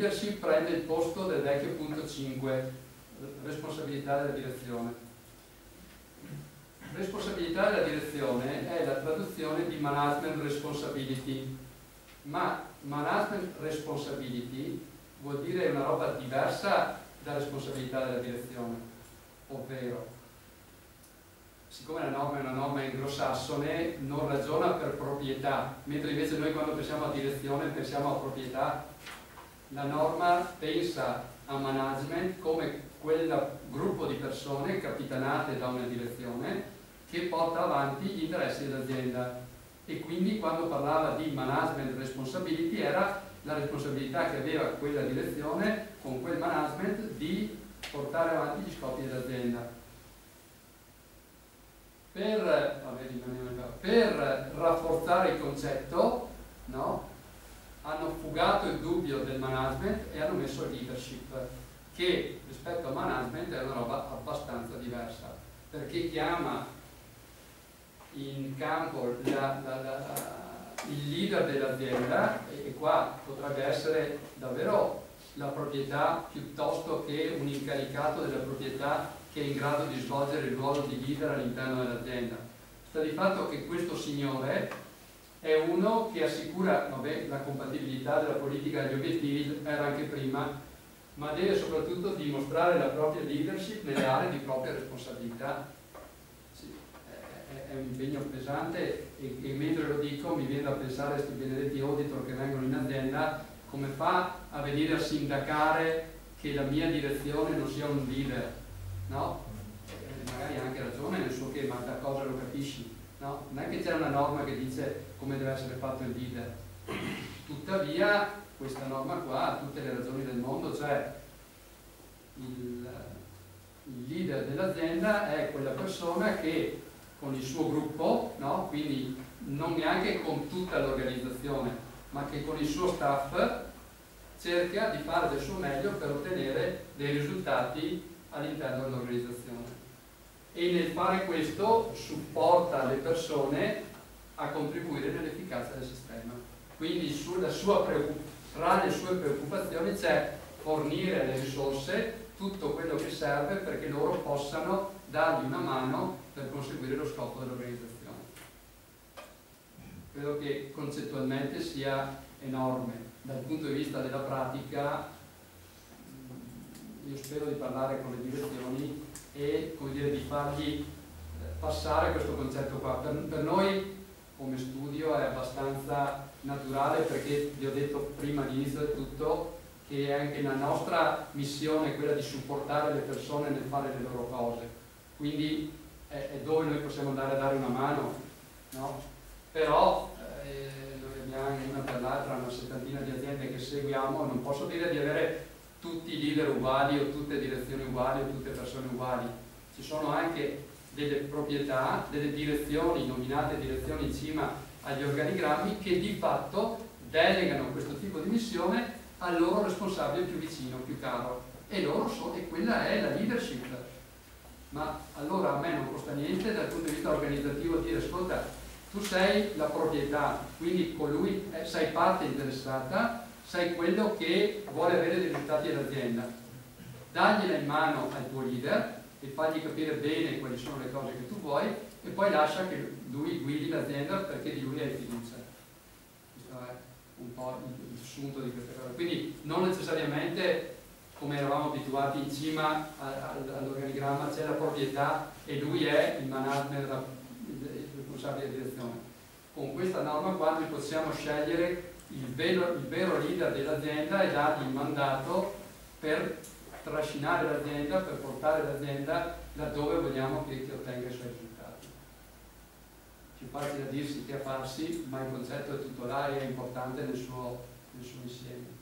leadership prende il posto del vecchio punto 5, responsabilità della direzione. Responsabilità della direzione è la traduzione di management responsibility, ma management responsibility vuol dire una roba diversa da responsabilità della direzione, ovvero siccome la norma è una norma anglosassone, non ragiona per proprietà, mentre invece noi quando pensiamo a direzione pensiamo a proprietà. La norma pensa a management come quel gruppo di persone capitanate da una direzione che porta avanti gli interessi dell'azienda. E quindi quando parlava di management responsibility era la responsabilità che aveva quella direzione con quel management di portare avanti gli scopi dell'azienda. Per, per rafforzare il concetto no, hanno fugato il dubbio del management e hanno messo il leadership che rispetto al management è una roba abbastanza diversa perché chiama in campo la, la, la, il leader dell'azienda e qua potrebbe essere davvero la proprietà piuttosto che un incaricato della proprietà che è in grado di svolgere il ruolo di leader all'interno dell'azienda. Sta di fatto che questo signore è uno che assicura vabbè, la compatibilità della politica agli obiettivi, era anche prima, ma deve soprattutto dimostrare la propria leadership nelle aree di propria responsabilità. Sì, è, è, un impegno pesante e, e, mentre lo dico mi viene da pensare a questi benedetti auditor che vengono in azienda, come fa a venire a sindacare che la mia direzione non sia un leader? no? Eh, magari ha anche ragione nel suo che, ma da cosa lo capisci? No? Non è che c'è una norma che dice come deve essere fatto il leader. Tuttavia, questa norma qua ha tutte le ragioni del mondo, cioè il, il leader dell'azienda è quella persona che con il suo gruppo, no? quindi non neanche con tutta l'organizzazione, ma che con il suo staff cerca di fare del suo meglio per ottenere dei risultati all'interno dell'organizzazione e nel fare questo supporta le persone a contribuire nell'efficacia del sistema. Quindi sua tra le sue preoccupazioni c'è fornire le risorse, tutto quello che serve perché loro possano dargli una mano per conseguire lo scopo dell'organizzazione. Credo che concettualmente sia enorme. Dal punto di vista della pratica io spero di parlare con le direzioni e dire, di fargli eh, passare questo concetto qua. Per, per, noi come studio è abbastanza naturale perché vi ho detto prima all'inizio del tutto che anche la nostra missione è quella di supportare le persone nel fare le loro cose. Quindi è, è dove noi possiamo andare a dare una mano, no? Però eh, noi abbiamo una per l'altra una settantina di aziende che seguiamo, non posso dire di avere tutti i leader uguali o tutte direzioni uguali o tutte persone uguali. Ci sono anche delle proprietà, delle direzioni, nominate direzioni in cima agli organigrammi, che di fatto delegano questo tipo di missione al loro responsabile più vicino, più caro. E, loro sono, e quella è la leadership. Ma allora a me non costa niente dal punto di vista organizzativo dire ascolta, tu sei la proprietà, quindi colui, eh, sei parte interessata, sei quello che vuole avere dei risultati all'azienda. Dagliela in mano al tuo leader e fagli capire bene quali sono le cose che tu vuoi e poi lascia che lui guidi l'azienda perché di lui hai fiducia. Questo è un po' il, il sunto di queste cose. Quindi non necessariamente come eravamo abituati in cima all'organigramma c'è la proprietà e lui è il management, il responsabile di direzione. Con questa norma qua noi possiamo scegliere il vero, il vero leader dell'azienda e dargli il mandato per trascinare l'azienda, per portare l'azienda laddove vogliamo che, che ottenga i suoi risultati. Più facile a dirsi che a farsi, ma il concetto è tutto là e è importante nel suo, nel suo insieme.